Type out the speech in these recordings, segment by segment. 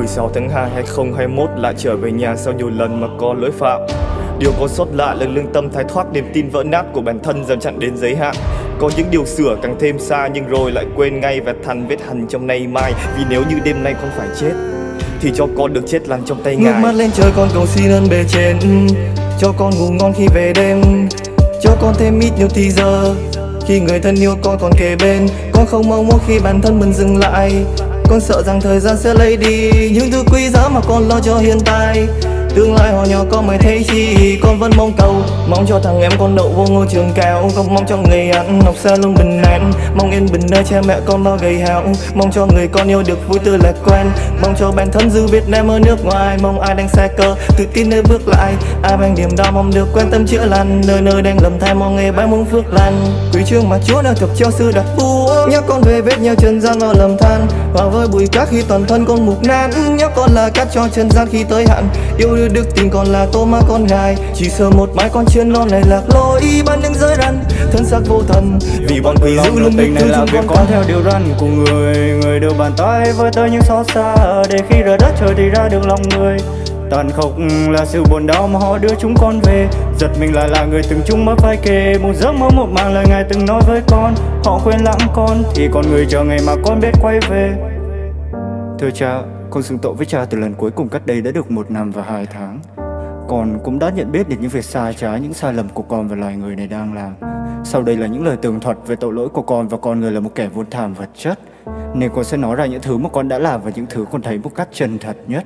16 tháng 2 2021 lại trở về nhà sau nhiều lần mà có lỗi phạm. Điều có sót lại là lương tâm thái thoát niềm tin vỡ nát của bản thân dần chặn đến giới hạn. Có những điều sửa càng thêm xa nhưng rồi lại quên ngay và thành vết hằn trong nay mai Vì nếu như đêm nay con phải chết Thì cho con được chết lăn trong tay Ngước ngài. mắt lên trời con cầu xin ơn bề trên Cho con ngủ ngon khi về đêm Cho con thêm ít nhiều thì giờ. Khi người thân yêu con còn kề bên Con không mong muốn khi bản thân mình dừng lại con sợ rằng thời gian sẽ lấy đi Những thứ quý giá mà con lo cho hiện tại. Tương lai họ nhỏ con mới thấy chi Con vẫn mong cầu, Mong cho thằng em con đậu vô ngôi trường cao. Không mong cho người ăn học xa luôn bình an, Mong yên bình nơi cha mẹ con bao gầy hào Mong cho người con yêu được vui tươi lạc quan, Mong cho bản thân dư Việt Nam ở nước ngoài. Mong ai đang xa cơ, tự tin nơi bước lại. Ai mang điểm đau mong được quan tâm chữa lành, Nơi nơi đang lầm than mong ngày bái muốn phước lành. Quý chương mà Chúa đã thực cho sư đặt vua Nhắc con về vết nhau trần gian lo lầm than Hòa với bụi cát khi toàn thân con mục nát. Nhắc con là cát cho trần gian khi tới hạn. Yêu đưa đức tình còn là tô ma con gài Chỉ sợ một mái con chuyên non này lạc lối Ban những giới răn. Thân xác vô thần Vì bọn quỷ giữ luôn tình này làm việc con theo điều răn của người. Người đều bàn tay với tới những xót xa, Để khi rời đất trời thì ra được lòng người. Tàn khốc là sự buồn đau mà họ đưa chúng con về. Giật mình lại là người từng chung mất vai kề Một giấc mơ một màng lời ngài từng nói với con. Họ quên lãng con Thì con người chờ ngày mà con biết quay về. Thưa cha, con xưng tội với cha từ lần cuối cùng cách đây đã được một năm và hai tháng. Con cũng đã nhận biết được những việc sai trái, những sai lầm của con và loài người này đang làm. Sau đây là những lời tường thuật về tội lỗi của con và con người là một kẻ vô thảm vật chất. Nên con sẽ nói ra những thứ mà con đã làm và những thứ con thấy một cách chân thật nhất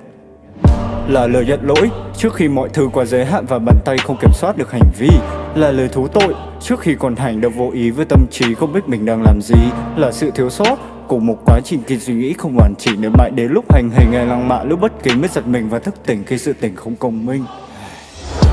là lời nhận lỗi trước khi mọi thứ quá giới hạn và bàn tay không kiểm soát được hành vi, là lời thú tội trước khi còn hành động vô ý với tâm trí không biết mình đang làm gì, là sự thiếu sót của một quá trình kỳ suy nghĩ không hoàn chỉnh để mãi đến lúc hành hình hay lăng mạ, lúc bất kính mới giật mình và thức tỉnh khi sự tỉnh không công minh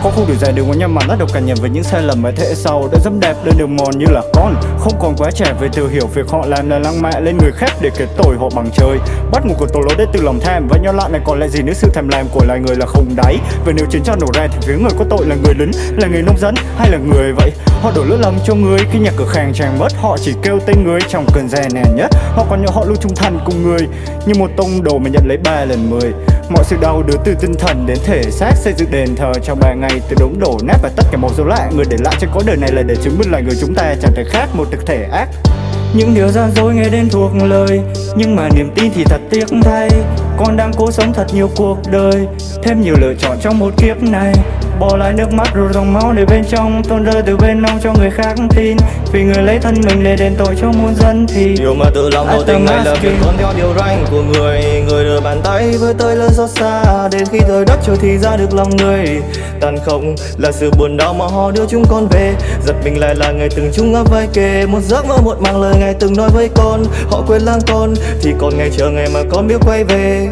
có không đủ dài đường của nhằm mặt đã độc cả nhận với những sai lầm ở thế sau. Đã dẫm đẹp lên đường mòn như là con, không còn quá trẻ về tự hiểu việc họ làm là lăng mạ lên người khác để kết tội họ bằng trời. Bắt một cuộc tội lỗi đến từ lòng tham, và nhau lạ này còn lại gì nữa sự thèm làm của loài người là không đáy? Và nếu chiến tranh nổ ra thì phía người có tội là người lính, là người nông dân hay là người vậy? Họ đổ lỗi lầm cho người khi nhà cửa hàng tràn mất. Họ chỉ kêu tên người trong cơn rè nè nhất họ còn nhớ họ luôn trung thành cùng người, như một tông đồ mà nhận lấy ba lần mười mọi sự đau đớn từ tinh thần đến thể xác, xây dựng đền thờ trong ba ngày từ đống đổ nát và tất cả màu dấu lại. Người để lại trên có đời này là để chứng minh là người chúng ta chẳng thể khác một thực thể ác. Những điều gian dối nghe đến thuộc lời, Nhưng mà niềm tin thì thật tiếc thay. Con đang cố sống thật nhiều cuộc đời, Thêm nhiều lựa chọn trong một kiếp này. Bỏ lại nước mắt rồi dòng máu để bên trong. Tôn rơi từ bên ông cho người khác tin. Vì người lấy thân mình để đền tội cho muôn dân thì Điều mà tự lòng vô tình này là việc con theo điều ranh của người. Người đưa bàn tay với tới lời xót xa. Đến khi thời đất trôi thì ra được lòng người. Tàn không là sự buồn đau mà họ đưa chúng con về. Giật mình lại là người từng chung ấp vai kề. Một giấc mơ một mang lời ngài từng nói với con. Họ quên lãng con Thì còn ngày chờ ngày mà con biết quay về